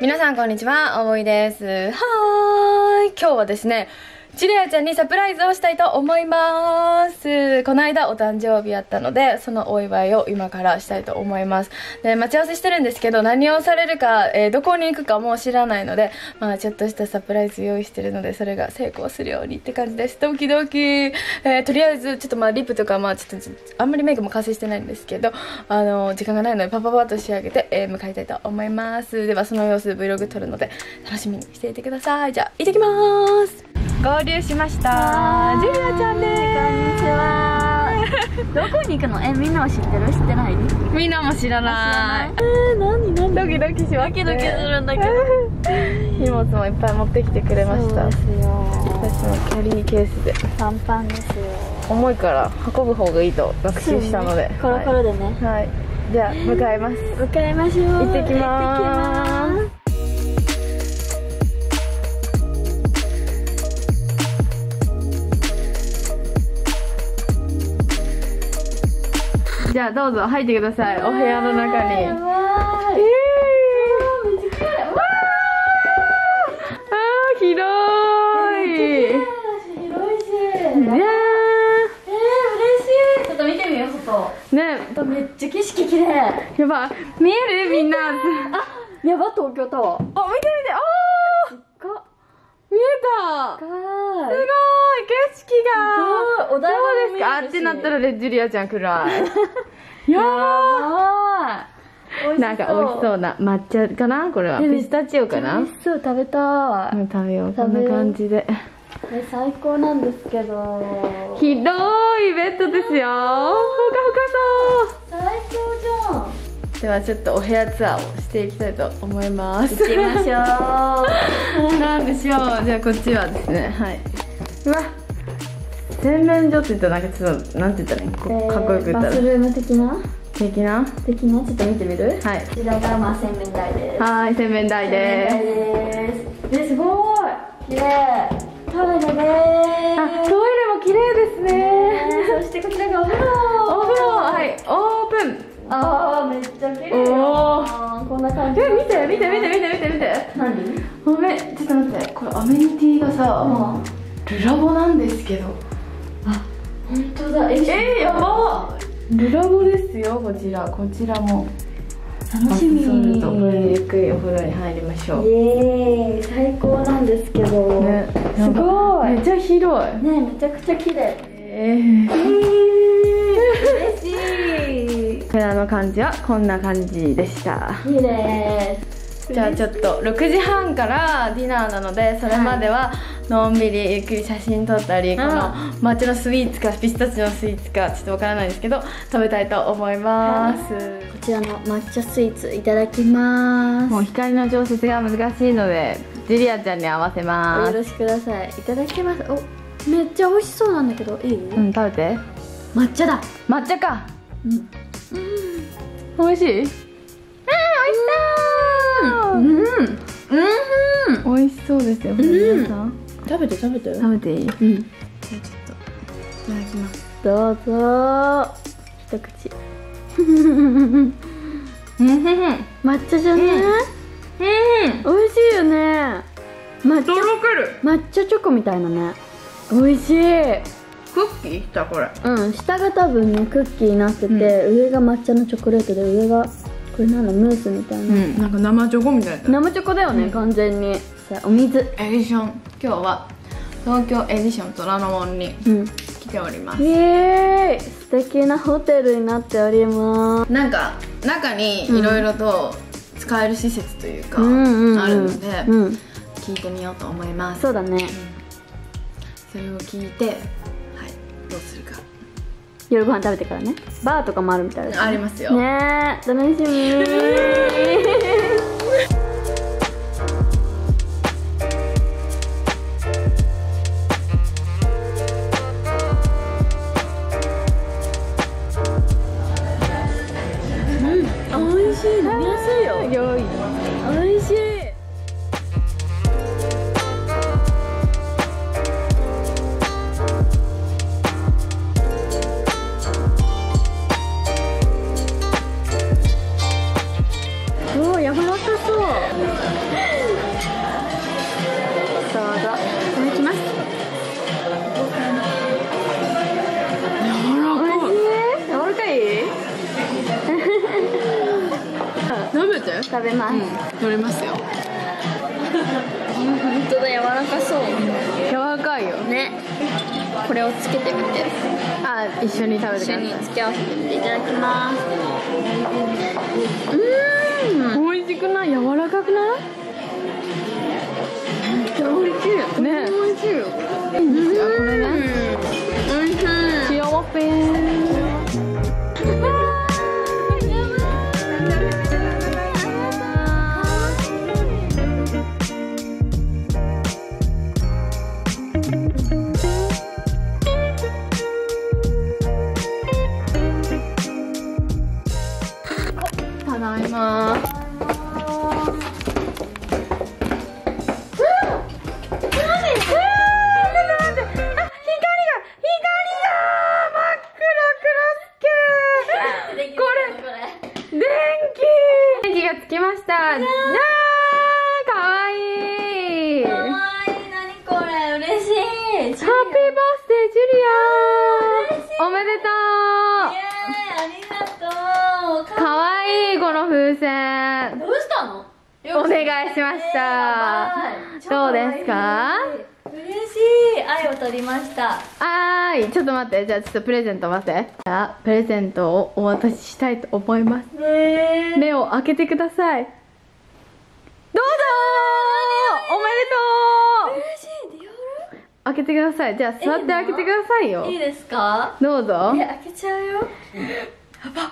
皆さんこんにちは、おいです。はーい。今日はですね、ジュリアちゃんにサプライズをしたいと思います。この間お誕生日やったので、そのお祝いを今からしたいと思います。で、待ち合わせしてるんですけど、何をされるか、えーどこに行くかもう知らないので、まあちょっとしたサプライズ用意してるので、それが成功するようにって感じです。ドキドキ。えーとりあえず、ちょっとまあリップとか、まあちょっと、あんまりメイクも完成してないんですけど、あの、時間がないのでパパパッと仕上げて、えー向かいたいと思います。では、その様子 Vlog 撮るので、楽しみにしていてください。じゃあ、行ってきます。合流しました。ジュリアちゃんです。こんにちは。どこに行くの？え、みんなは知ってる？知ってない？みんなも知らない。えー、何？何？ドキドキします、ドキドキするんだけど。荷物もいっぱい持ってきてくれました。そうですよ。私もキャリーケースで。パンパンですよ。重いから運ぶ方がいいと学習したので。コロコロでね。はい。はいじゃあ、向かいます。向かいましょう。行ってきますじゃあ、どうぞ入ってください。お部屋の中に。やばえい。ーあー、広い。広いし。えいやー、嬉しい。ちょっと見てみよう外。ーねめっちゃ景色綺麗。やば見えるみんなああ、やば東京タワー。見て見てあーか見えたかすごい景色が。お台場どうですか？あってなったらねジュリアちゃんくらいいやあー。なんか美味しそうな抹茶かな？これは。ピスタチオかな？美味しそう食べたい、うん食べよう。こんな感じで。え最高なんですけど。広いベッドですよ。ほかほか最高じゃん。そうではちょっとお部屋ツアーをしていきたいと思います。行ってみましょう。なんでしょう。じゃあこっちはですね。はい。うわ洗面所って言ったらなんかちょっとなんて言ったらいい？かっこよく言ったら。バスルーム的な？的な？的な？ちょっと見てみる？はい。こちらがまあ洗面台です。はい洗面台で洗面台です。えすごい！綺麗。トイレです。すあトイレも綺麗ですね。そしてこちらがお風呂。お風呂はい。オープン。あーめっちゃ綺麗おこんな感じ。え見て見て見て見て見て見て。何？ごめんちょっと待って。これアメニティがさ、ルラボなんですけど本当だ。ええー、やば。ルラボですよ。こちら。こちらも。楽しみ。バスソルトこれでゆっくりお風呂に入りましょう。イエー。イ最高なんですけど、ねすごい。めっちゃ広い。ねめちゃくちゃ綺麗。えー、嬉しい。部屋の感じはこんな感じでした。綺麗。じゃあちょっと6時半からディナーなのでそれまではのんびりゆっくり写真撮ったりこの抹茶のスイーツかピスタチオのスイーツかちょっとわからないんですけど食べたいと思います。こちらの抹茶スイーツいただきます。もう光の調節が難しいのでジュリアちゃんに合わせます。よろしくください。いただきます。おめっちゃ美味しそうなんだけどいい、うん食べて。抹茶だ。抹茶か。うん。美味しい？うんう。ん。美味しそうですよ皆さん食べて食べて。食べていい？いうん。ただきます。どうぞ。一口。うん抹茶じゃね、うん美味しいよね。抹茶抹茶チョコみたいなね。美味しい。クッキー？したこれ。うん。下が多分ねクッキーになってて、上が抹茶のチョコレートで上がこれなのムースみたいな、ん。なんか生チョコみたいな生チョコだよね、完全に。さあお水。エディション今日は東京エディション虎ノ門にうん。来ております。イエーイ。素敵なホテルになっております。なんか中にいろいろと使える施設というか、うんうんうん。あるので、うん。聞いてみようと思います。そうだね。それを聞いてはいどうするか。夜ご飯食べてからね。バーとかもあるみたいです、ありますよ、ねえ。楽しみ ない柔らかくない？めっちゃ美味しいね。美味しいよ。いいんこれね。美味しい幸せがつきました。あー。かわいい。ハッピーバーかわいい。何これ。嬉しい。イエーイスデージュリアおめでとありがとう。うかわいいこの風船。どうしたの？お願いしました。どうですか？愛を取りました。あーい。ちょっと待って。じゃあちょっとプレゼント待って。じゃあプレゼントをお渡ししたいと思います。ね目を開けてください。どうぞおめでとう。嬉しい。開けてください。じゃあ座って開けてくださいよ。いいですか？どうぞ。え開けちゃうよ。なんでしょ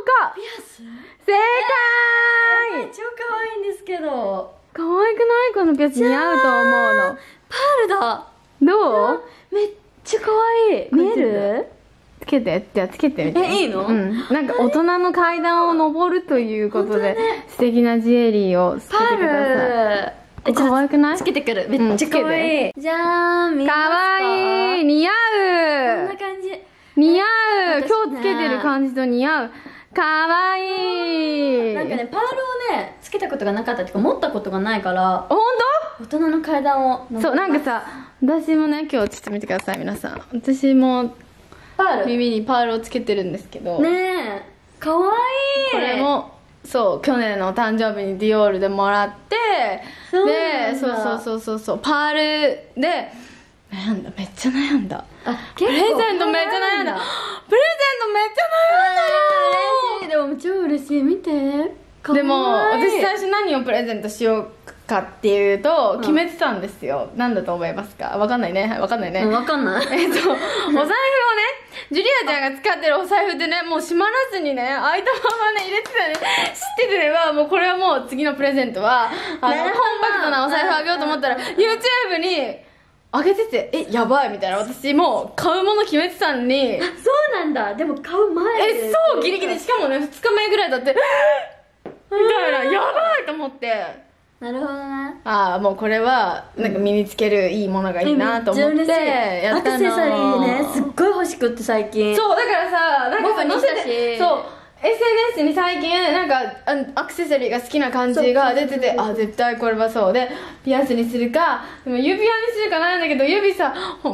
うか。ピアス？正解。超可愛いんですけど。可愛くない？このピアス似合うと思うの。パールだ。どう？めっちゃ可愛い。見える？つけてじゃあつけてみて。えいいの？うん。なんか大人の階段を登るということで、素敵なジュエリーをつけパてくださールい可愛くない？つけてくる。めっちゃ可愛い、じゃーん見えますか？わいい。似合こんなう感じ。似合う。今日つけてる感じと似合うかわいい。なんかねパールをねつけたことがなかったっていうか持ったことがないから本大人の階段を当そうなんかさ私もね今日ちょっと見てください皆さん。私もパール？ね耳にパールをつけてるんですけど、えかわいい。これもそう去年のお誕生日にディオールでもらってでそうそうそうそうそうパールで悩んだ。めっちゃ悩んだ。あプレゼントめっちゃ悩んだプレゼントめっちゃ悩んだ嬉しい。でも超嬉しい。見て。かわいい。でも私最初何をプレゼントしようかっていうと決めてたんですよ、何だと思いますか？わかんないね。わかんないね、うんわかんない。えっと、お財布をね、ジュリアちゃんが使ってるお財布でね、もう閉まらずにね、開いたままね、入れてたね。知っててれば、もうこれはもう次のプレゼントは、あの、コンパクトなお財布あげようと思ったら、YouTube に、あげてて、え、やばいみたいな。私もう買うもの決めてたのに、そうなんだ。でも買う前え、そう、ギリギリ。しかもね、2日目ぐらいだって、みたいな、やばいと思って。なるほどね。ああ、もうこれは、なんか身につけるいいものがいいなと思って、やったの。アクセサリーねすっごい欲しくって最近。そう、だからさ、なんか僕に載せし。たしてそう、SNS に最近、なんか、アクセサリーが好きな感じが出てて、あ、絶対これはそう。で、ピアスにするか、でも指輪にするか悩んだけど、指さ、サ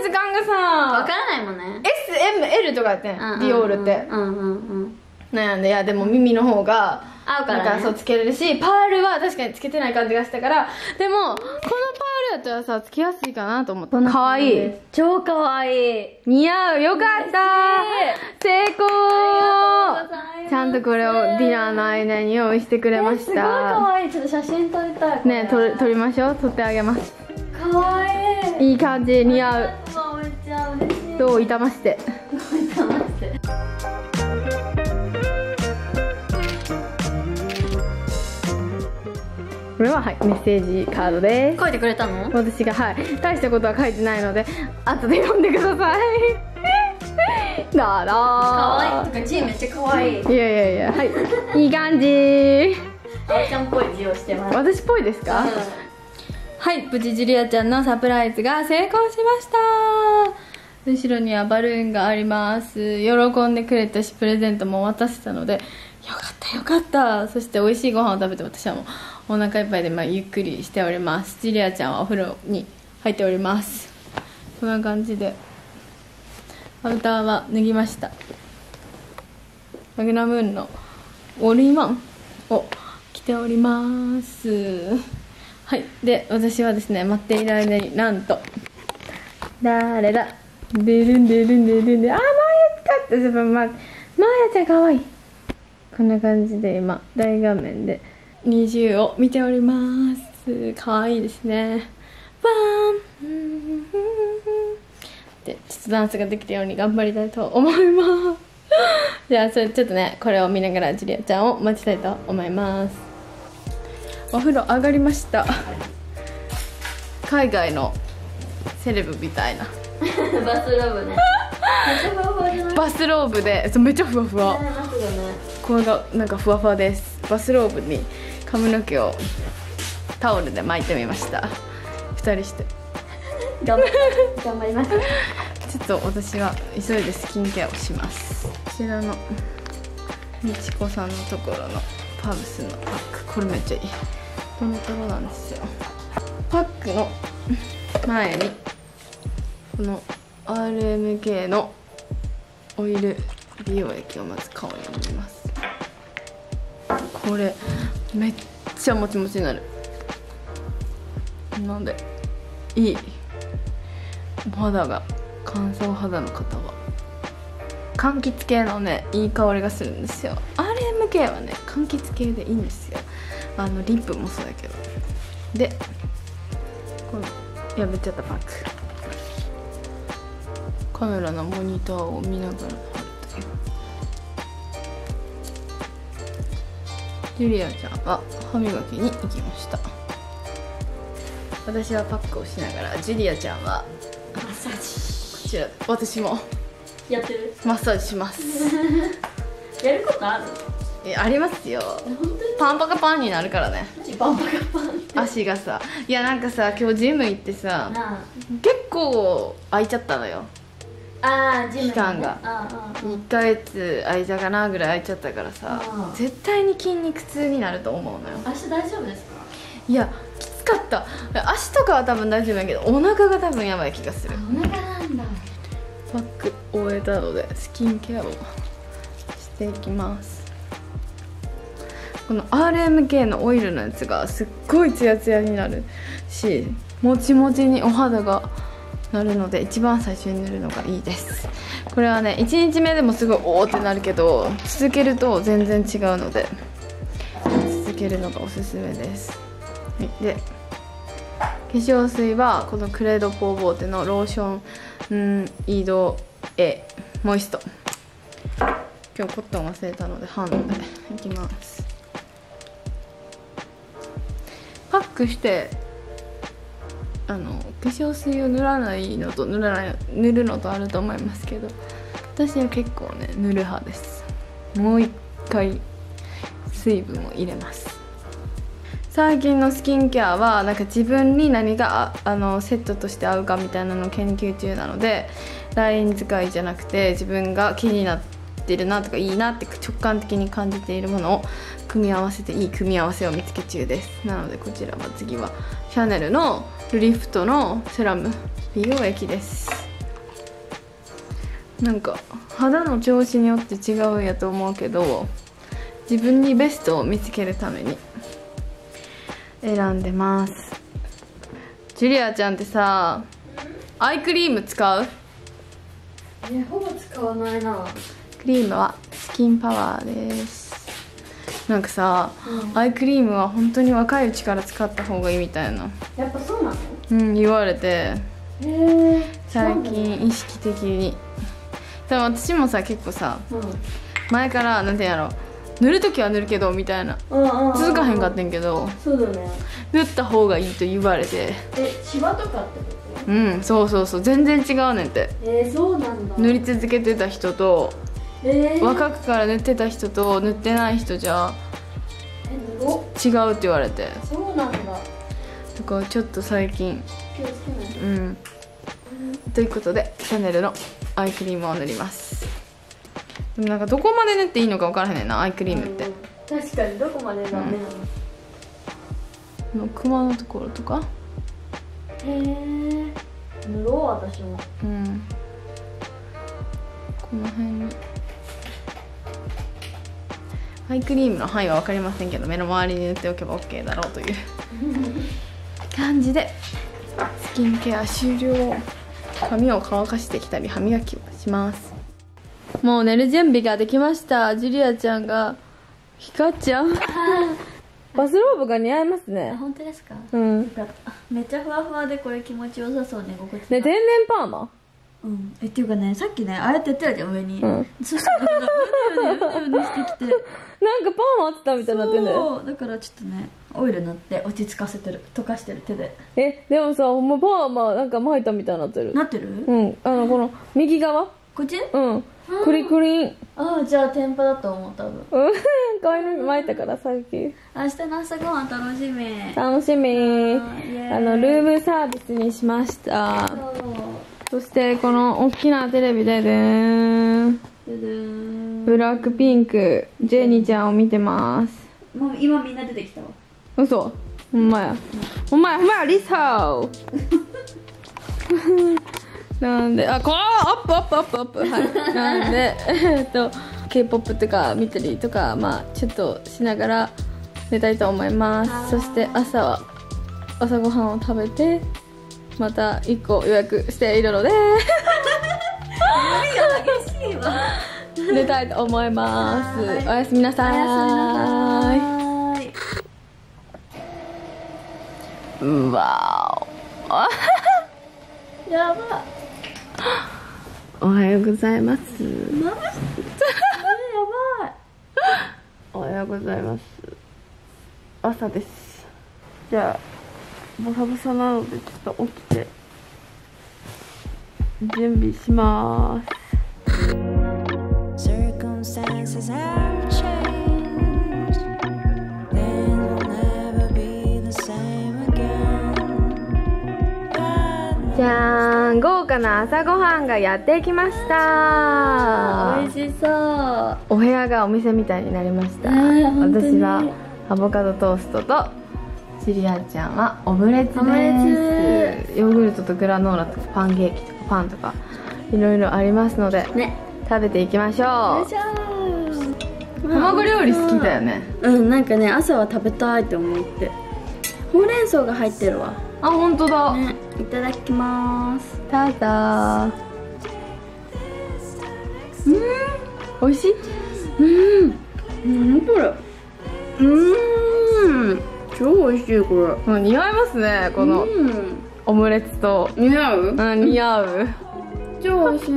イズ感がわさ、からないもんね。S、M、L とかやってん、ディオールって。うんうんうん。悩んで、いや、でも耳の方が、合うからね。なんかそうつけれるし、パールは確かにつけてない感じがしたから、でも、このパールやったらさ、つけやすいかなと思って。かわい。い。超かわい。い似合う。よかった。成功。ちゃんとこれをディナーの間に用意してくれましえすごいかたわいい。ちょっと写真撮りたいね撮り撮りましょう。撮ってあげます。かわい。いいい感じ似合う。うわめっちゃ嬉しい。どう？いたましてこれははいメッセージカードです。書いてくれたの？私がはい大したことは書いてないので後で読んでください。だらかわい。いめっちゃかわい。いいいやいやいやはい。いい感じ。あおちゃんっぽい字をしてます。私っぽいですか、はい、無事ジュリアちゃんのサプライズが成功しました。後ろにはバルーンがあります。喜んでくれたしプレゼントも渡せたのでよかったよかった。そして美味しいご飯を食べて私はもうお腹いっぱいでまあゆっくりしております。ジュリアちゃんはお風呂に入っております。こんな感じでアウターは脱ぎました。マグナムーンのオールインワンを着ております。はい。で私はですね待っている間になんと誰だ？でるんでるんでるんであーマーヤ使ってまあマヤちゃんかわいい。こんな感じで今大画面で。20を見ております。かわいいですね。バーン。でちょっとダンスができるように頑張りたいと思います。じゃあそれちょっとねこれを見ながらジュリアちゃんを待ちたいと思います。お風呂上がりました。海外のセレブみたいな。バスローブね。めっちゃふわふわじゃない。バスローブで。そうめっちゃふわふわ。ねこれがなんかふわふわです。バスローブに髪の毛をタオルで巻いてみました。二人して。頑張り頑張ります。ちょっと私は急いでスキンケアをします。こちらのみちこさんのところのパブスのパック。これめっちゃいい。トロトロなんですよ。パックの前にこの RMK のオイル美容液をまず顔に塗ります。これめっちゃもちもちになる。なんでいい。お肌が乾燥肌の方は。柑橘系のねいい香りがするんですよ。RMK はね柑橘系でいいんですよ。あのリップもそうだけど。でこの破っちゃったパック。カメラのモニターを見ながら。ジュリアちゃんは歯磨きに行きました。私はパックをしながらジュリアちゃんはマッサーこちらで私も。ジやってる？マッサージします。やることあるえありますよ。本当に？パンパカパンになるからね。バンバカパン足がさ。いやなんかさ今日ジム行ってさな結構空いちゃったのよ期間があーあー1ヶ月空いたかなぐらい空いちゃったからさうん。絶対に筋肉痛になると思うのよ。明日大丈夫ですか？いやきつかった。足とかは多分大丈夫だけどお腹が多分やばい気がする。お腹なんだ。パック終えたのでスキンケアをしていきます。この RMK のオイルのやつがすっごいツヤツヤになるしもちもちにお肌がなるので一番最初に塗るのがいいです。これはね1日目でもすごいおーってなるけど続けると全然違うので続けるのがおすすめです、はい、で化粧水はこのクレードポーボーテのローションん移動 A モイスト。今日コットン忘れたのでハンドで。いきます。パックしてあの化粧水を塗らないのと塗らない塗るのとあると思いますけど私は結構ね塗る派です。もう一回水分を入れます。最近のスキンケアはなんか自分に何があのセットとして合うかみたいなのを研究中なのでライン使いじゃなくて自分が気になっててるなとかいいなって直感的に感じているものを組み合わせていい組み合わせを見つけ中です。なのでこちらは次はシャネルのルリフトのセラム美容液です。なんか肌の調子によって違うんやと思うけど自分にベストを見つけるために選んでます。ジュリアちゃんってさアイクリーム使う？いやほぼ使わないな。クリームはスキンパワーです。なんかさ、うん。アイクリームは本当に若いうちから使った方がいいみたいな。やっぱそうなの？うん言われて。最近意識的に。でも私もさ結構さうん。前からなんていうんやろ。塗る時は塗るけどみたいな。うんうんうん続かへんかってんけど。そうだね。塗った方がいいと言われて。えシワとかってこと？うんそうそうそう。全然違うねんって。えー、そうなんだ。塗り続けてた人とえー、若くから塗ってた人と塗ってない人じゃ違うって言われて。そうなんだ。だからちょっと最近。気をつけないと。うん。ということでシャネルのアイクリームを塗ります。でもなんかどこまで塗っていいのか分からへんねんなアイクリームって。うん。確かにどこまでダメなの、このクマのところとか？へえ塗ろう私も。うん。この辺にアイクリームの範囲は分かりませんけど目の周りに塗っておけば OK だろうという。感じでスキンケア終了。髪を乾かしてきたり歯磨きをします。もう寝る準備ができました。ジュリアちゃんが光っちゃう バスローブが似合いますね。本当ですか？うん。よかっためっちゃふわふわでこれ気持ちよさそう寝心地ね天然パーマ？うん。えっていうかねさっきねああやってやってたじゃん上に、うん。そしたらなんかうねうねうねうねしてきてなんかパーマ合ってたみたいになってんだよだからちょっとねオイル塗って落ち着かせてる溶かしてる手でえでもさほんまパーマなんか巻いたみたいになってるなってる、うんあのこの右側こっちうんクリクリンああじゃあ天パだと思う多分うん髪の毛巻いたからさっき明日の朝ごはん楽しみ楽しみあのルームサービスにしましたそしてこの大きなテレビででーブラックピンクジェニーちゃんを見てます。もう今みんな出てきたわ。嘘。ほんまやほんまやほんまやリサオなんであこうアップアップアップアップ。はい。なんでえっと k p o p とか見たりとかまあちょっとしながら寝たいと思います。そして朝は朝ごはんを食べてまた1個予約しているので。激しいわ寝たいと思います。はい。おやすみなさおやすみなさい。うわやば。おおはようございます。やばい。おはようございます。朝です。じゃあボサボサなのでちょっと起きて。準備します。じゃーん豪華な朝ごはんがやってきました。美味しそう。お部屋がお店みたいになりました、私はアボカドトーストとシリアちゃんはオムレツです。ヨーグルトとグラノーラとかパンケーキとかパンとかいろいろありますのでね。食べていきましょう。卵料理好きだよね。うんなんかね朝は食べたいと思って。ほうれん草が入ってるわ。あ本当だ、ねいただきます。ただ。うん美味しい。うん。何これ。うーん超美味しいこもう似合いますねこれのうん。オムレツと。似合う？うん似合う。超美味しい。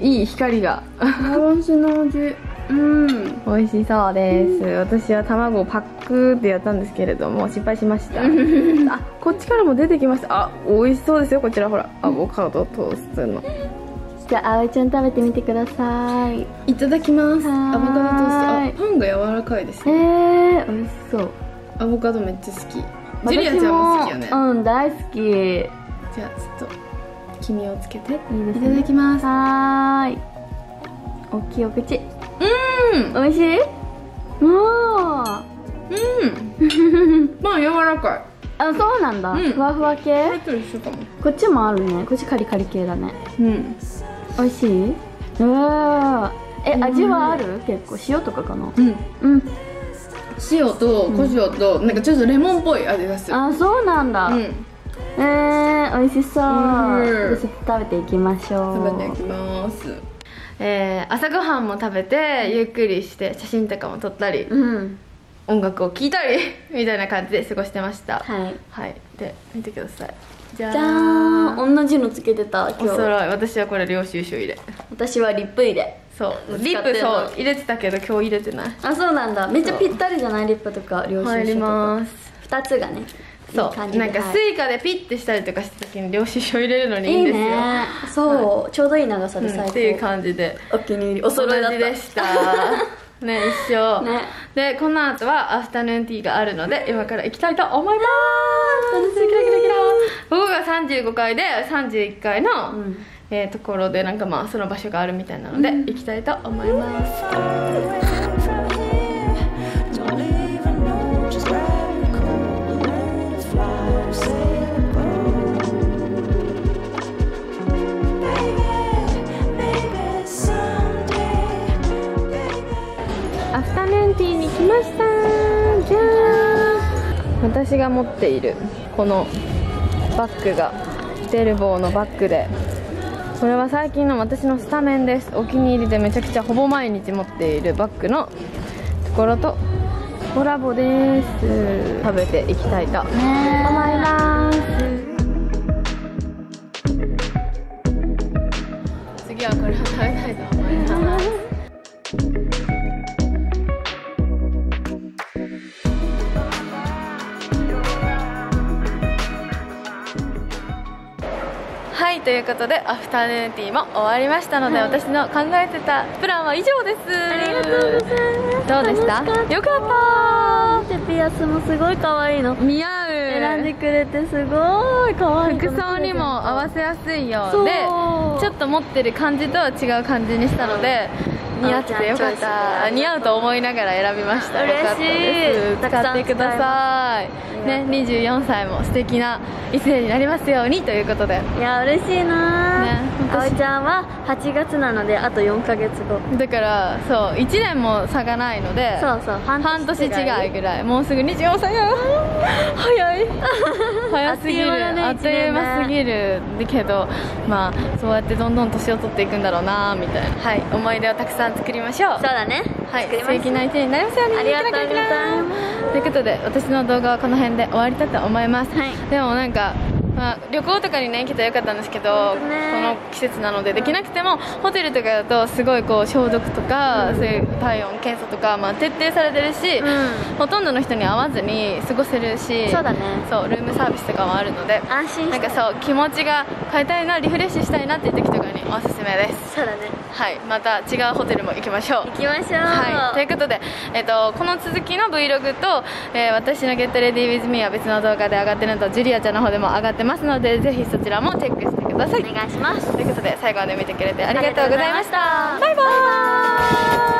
いい光が。バランスの味。うん。美味しそうです、私は卵をパックでやったんですけれども失敗しました。あこっちからも出てきました。あ美味しそうですよこちらほら。アボカドトーストの。じゃあ葵ちゃん食べてみてください。いただきます。アボカドトースト。あパンが柔らかいですえねー、美味しそうアボカドめっちゃ好き。ジュリアちゃんも好きよね。うん大好き。いいでじゃあちょっと黄身をつけて。いすね。ただきます。はーい。大きいお口。うん。美味しい？もう。うんパン柔らかい。あそうなんだ、うん。ふわふわ系？こっちもあるね。こっちカリカリ系だね。うん。美味しい？うわー。え味はある？結構。塩とかかな？うん。うん塩と胡椒となんかちょっとレモンっぽい味がする。あそうなんだ、うん。えー、美味しそう。うん。食べていきましょう。食べていきます。えー、朝ごはんも食べてゆっくりして写真とかも撮ったりうん。音楽を聴いたり みたいな感じで過ごしてました。はい。はい。で見てください。じゃじゃーん。同じのつけてたお今日。揃い。私はこれ領収書入れ。私はリップ入れそう。リップそう入れてたけど今日入れてない。あそうなんだ。めっちゃぴったりじゃないリップとか領収書とか。入ります2つがねそう。なんかはい。 Suica でピッてしたりとかした時に領収書入れるのにいいんですよ。ね。そう、ちょうどいい長さでうん。最高、っていう感じで。お気に入り。お揃いだった。でした。ね一緒。ね。でこの後はアフタヌーンティーがあるので今から行きたいと思います。キラキラキラキラ。ここが35階で31階の、んえー、ところでなんかまあその場所があるみたいなので行きたいと思います。アフタヌーンティーに来ました私が持っているこのバッグがデルボーのバッグでこれは最近の私のスタメンです。お気に入りでめちゃくちゃほぼ毎日持っているバッグのところとコラボです。食べていきたいと思います。次はこれを食べたいと思います。いということでアフタヌーンティーも終わりましたので、私の考えてたプランは以上です。ありがとうございます。どうでした？楽しかった。よかっでピアスもすごい可愛いの。た似合う。選んでくれてすごい可愛い服装にも合わせやすいよそう。うでちょっと持ってる感じとは違う感じにしたので似合っててよかった。似合うと思いながら選びました。嬉しい。使ってください。ね24歳も素敵な異性になりますようにということで。いや嬉しいな。ねあおいちゃんは8月なのであと4ヶ月後。だからそう1年も差がないのでそうそう半半年違い。ぐらい。もうすぐ24歳や早い。早すぎる。あっという間だね。あっという間すぎる。だけどまあそうやってどんどん年を取っていくんだろうなみたいな。はい。思い出をたくさん作りましょう。そうだね。はい素敵な一年になりますように。ありがとうございます。ということで私の動画はこの辺で終わりたいと思います、はい。でもなんかまあ、旅行とかにね来たらよかったんですけど、ね。この季節なのでできなくてもホテルとかだとすごいこう消毒とか、そういう体温検査とか、まあ、徹底されてるし、うほとんどの人に会わずに過ごせるしそうだね。そうルームサービスとかもあるので安心して。なんかそう気持ちが変えたいなリフレッシュしたいなっていう時とかにおすすめです。そうだね。はい。また違うホテルも行きましょう。行きましょう。はい、ということで、えっとこの続きの Vlog と、えー私の Get Ready With Me は別の動画で上がってるのとジュリアちゃんの方でも上がってますのでぜひそちらもチェックしてください。お願いします。ということで最後まで見てくれてありがとうございました。ありがとうございました。バイバーイ